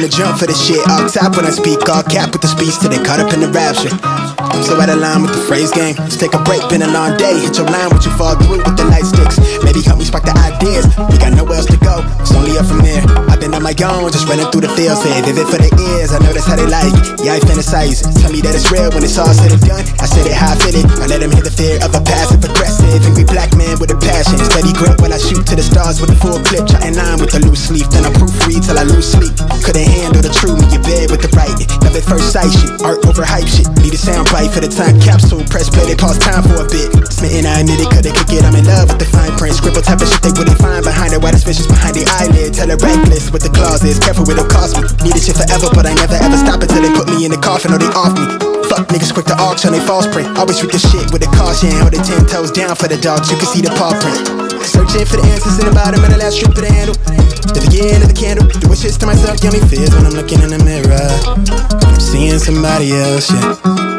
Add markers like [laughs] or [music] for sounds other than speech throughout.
finna jump for the shit. All top when I speak, all cap with the speech till they caught up in the rapture. I'm so out of line with the phrase game. Let's take a break, been a long day. Hit your line, what you fall through with the light sticks. Maybe help me spark the ideas. We got nowhere else to go, it's only up from here. I've been on my own, just running through the fields Say vivid for the ears, I know that's how they like. Yeah, I fantasize. Tell me that it's real when it's all said and done. I said it how I feel it. I let them hear the fear of a passive aggressive. Angry black man with a passion. Steady grip while I shoot to the stars with a full clip. Chatting line with a loose leaf. Then I proofread till I lose sleep. Couldn't handle the truth, me your bed with the right. Love at first sight shit. Art over hype shit. Need a sound bite for the time capsule. Press play, they pause time for a bit. Smitten, I admit it, could they kick it? I'm in love with the fine print. Scribble type of shit they wouldn't find behind it. Why the vicious behind the eyelid? Tell it reckless with the clauses. Careful with the cost me. Need this shit forever, but I never ever stop until they put me in the coffin or they off me. Fuck niggas quick to auction, they false print. Always treat the shit with a caution. Hold it ten toes down for the dogs, you can see the paw print. Searching for the answers in the bottom of the last strip of the handle. The beginning of the candle. Doing shits to myself, me fears when I'm looking in the mirror. I'm seeing somebody else, yeah.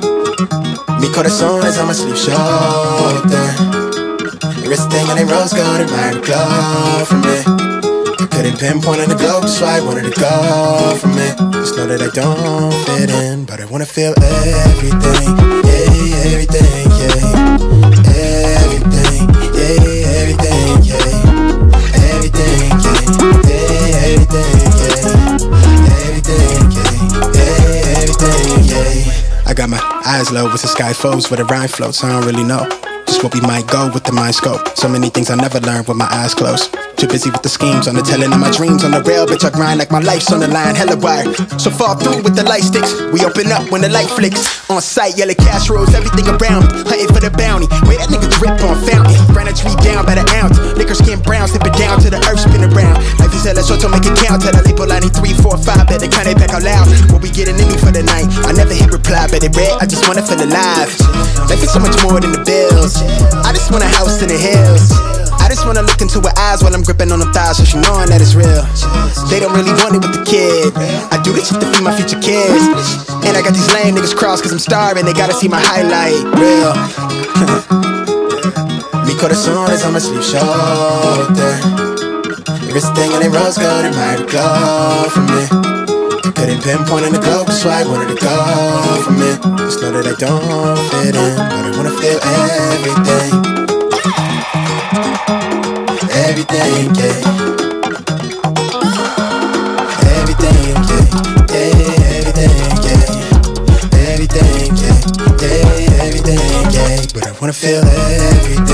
Mi corazón es on my sleeve shoulder. Everything in a rose gold admire the glow from me. I couldn't pinpoint on the globe, so I wanted to go from it. Just know that I don't fit in, but I wanna feel everything, yeah, everything, yeah, everything, yeah, everything, yeah, everything, yeah, I got my eyes low with the sky flows where the rhyme floats. I don't really know. Just what we might go with the mind scope. So many things I never learned with my eyes closed. Too busy with the schemes on the telling of my dreams on the rail, bitch. I grind like my life's on the line, hella wire. So fall through with the light sticks. We open up when the light flicks. On sight, yellow cash rolls, everything around me. Hunting for the bounty. where that nigga drip on fountain. Ran a tree down by the ounce. Liquor skin brown, it down to the earth, spin around. Life is hella short, so make it count. Tell the label I need three, four, five, better count it back out loud. What we getting in me for the night? I never hit reply, but it read, I just wanna feel alive. Life is so much more than the bills. I just want a house in the hills. Just wanna look into her eyes while I'm gripping on them thighs, so she knowing that it's real. They don't really want it with the kid. I do this shit to feed my future kids. And I got these lame niggas crossed cause I'm starving, they gotta see my highlight. Real. [laughs] Mi corazón is on my sleeve shoulder. Everything in a rose gold admire the glow from me. Couldn't pinpoint on the globe, so I wanted to go from it. Just know that I don't fit in, but I wanna feel everything. Everything, yeah. Everything, yeah. Everything, yeah. Everything. Yeah, everything, yeah. But I wanna feel everything.